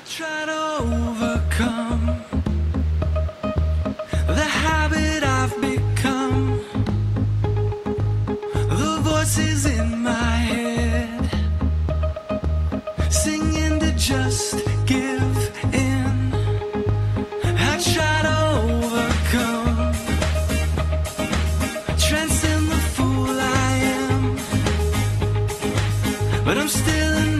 I try to overcome the habit I've become, the voices in my head singing to just give in. I try to overcome, transcend the fool I am, but I'm still an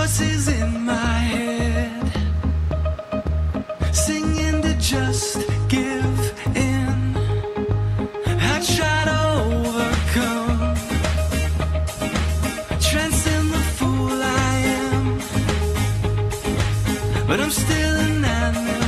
voices in my head singing to just give in. I try to overcome, transcend the fool I am, but I'm still an animal.